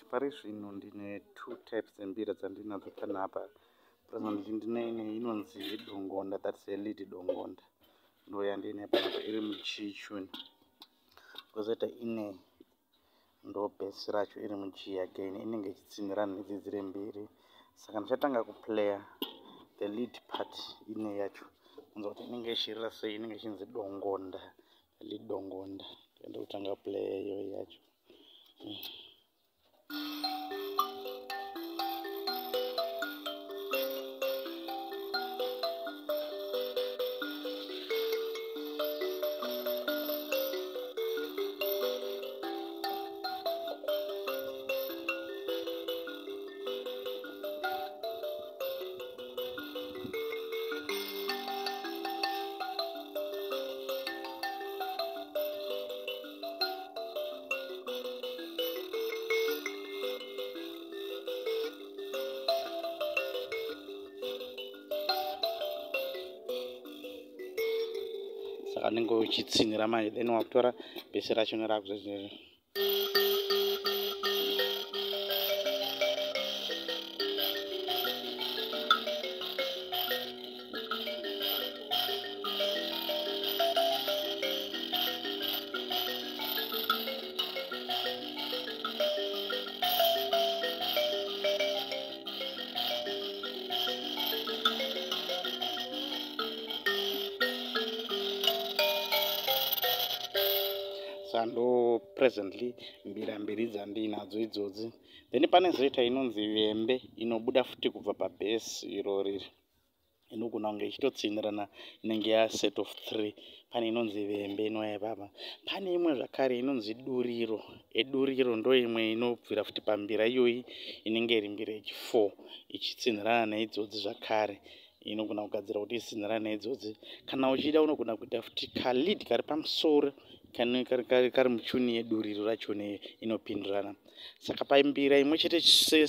kuti pari zvino ndine two types dzembira dzandinadzo panapa presently ndine inonzi yedongonda thats elid dongonda ndoya ndiine panapa iri muchichuni kwozoita ine ndo bhesi racho iri muchi again inenge ichitsinira nhedzi dziri mbiri. Saka ndichatanga kuplaya the lead part ine yacho. Kunza kuti inenge ichirira sei inenge ichinzi dongonda lead dongonda ndokutanga playa iyo yacho saka ndinge uchitsinira manje then wakutora bhesi racho nerakuzvezvezvo sando presently mbira mbiri dzandinadzo idzodzi then pane zoita inonzi vembe inobuda futi kubva pabhesi iro riri. Inogona kunge ichitotsinirana inenge yaset of three. Pane inonzi vembe inouya ipapa pane imwe zvakare inonzi duriro. Eduriro ndo imwe inobvira futi pambira iyoyi inenge iri mbira yechifour ichitsinirana neidzodzi zvakare. Inogona kugadzira kuti itsinirana neidzodzi. Kana uchida unogona kuita futi kalid kari pamusoro kari muchuni yeduriro racho neyo inopindirana saka paimbira imwe chete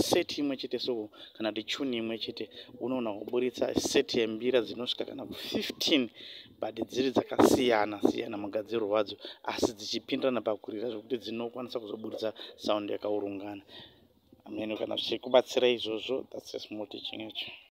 seti imwe chete so kana kuti chuni imwe chete unoona kuburitsa seti yembira dzinosvika kana ku15 but dziri dzakasiyana siyana mugadziro wadzo asi dzichipindirana pakurira zvokuti dzinokwanisa kuzoburitsa saundi yakaurungana. Ameno kana zvichikubatsira izvozvo thats a small teaching yacho